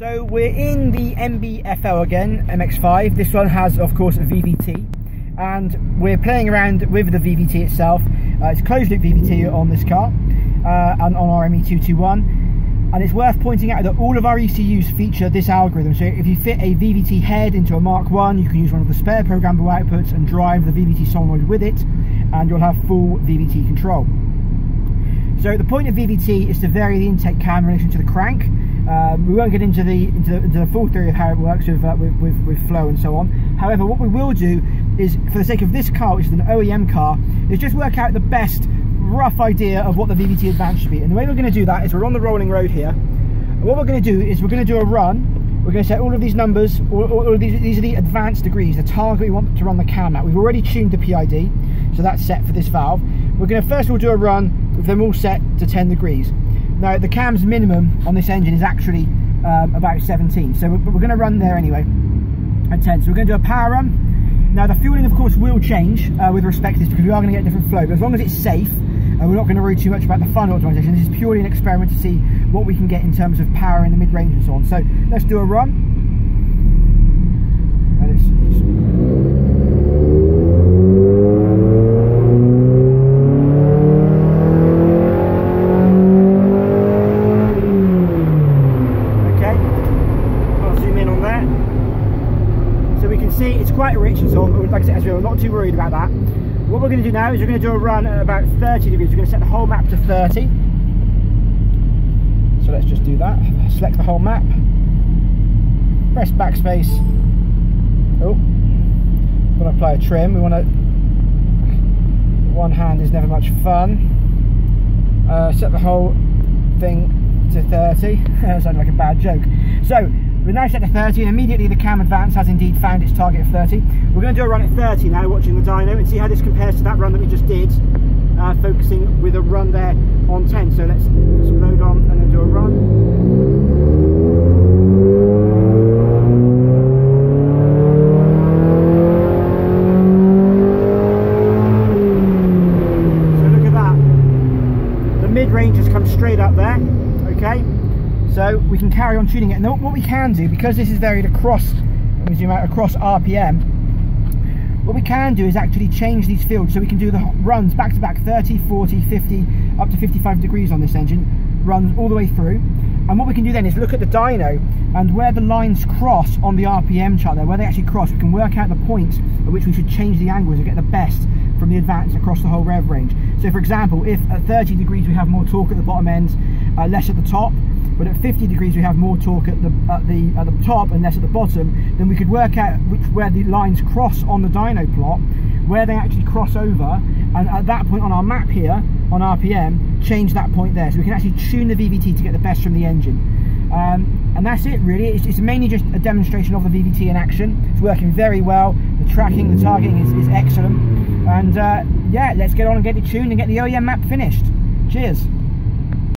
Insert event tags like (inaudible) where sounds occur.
So we're in the NBFL again, MX-5. This one has, of course, a VVT. And we're playing around with the VVT itself. Uh, it's closed loop VVT on this car uh, and on our ME221. And it's worth pointing out that all of our ECUs feature this algorithm. So if you fit a VVT head into a Mark 1, you can use one of the spare programmable outputs and drive the VVT solenoid with it, and you'll have full VVT control. So the point of VVT is to vary the intake cam in relation to the crank um, we won't get into the, into the, into the full theory of how it works with, uh, with, with, with, flow and so on. However, what we will do is, for the sake of this car, which is an OEM car, is just work out the best rough idea of what the VVT advance should be. And the way we're going to do that is we're on the rolling road here. And what we're going to do is we're going to do a run. We're going to set all of these numbers, all, all, these, these are the advanced degrees, the target we want to run the cam at. We've already tuned the PID, so that's set for this valve. We're going to first of all do a run with them all set to 10 degrees. Now the cam's minimum on this engine is actually um, about 17, so we're, we're going to run there anyway at 10. So we're going to do a power run. Now the fueling of course will change uh, with respect to this because we are going to get a different flow, but as long as it's safe, uh, we're not going to worry too much about the fun optimization. This is purely an experiment to see what we can get in terms of power in the mid-range and so on. So let's do a run. And it's, it's see it's quite rich and so like I said, I'm not too worried about that. What we're going to do now is we're going to do a run at about 30 degrees. We're going to set the whole map to 30. So let's just do that. Select the whole map. Press backspace. Oh, we want to apply a trim. We want to. One hand is never much fun. Uh, set the whole thing to 30. (laughs) that sounded like a bad joke. So we're now set to 30 and immediately the cam advance has indeed found its target of 30. We're going to do a run at 30 now watching the dyno and see how this compares to that run that we just did uh, focusing with a run there on 10. So let's put some load on and then do a run. So look at that. The mid-range has come straight up there? So we can carry on tuning it. And what we can do, because this is varied across, let me zoom out, across RPM, what we can do is actually change these fields. So we can do the runs back to back 30, 40, 50, up to 55 degrees on this engine, runs all the way through. And what we can do then is look at the dyno and where the lines cross on the RPM chart there, where they actually cross, we can work out the points at which we should change the angles to get the best from the advance across the whole rev range. So for example, if at 30 degrees we have more torque at the bottom end, uh, less at the top, but at 50 degrees we have more torque at the at the at the top and less at the bottom, then we could work out which where the lines cross on the dyno plot, where they actually cross over, and at that point on our map here on RPM, change that point there. So we can actually tune the VVT to get the best from the engine. Um, and that's it really, it's, it's, mainly just a demonstration of the VVT in action. It's working very well, the tracking, the targeting is, is excellent. And uh, yeah, let's get on and get it tuned and get the OEM map finished. Cheers.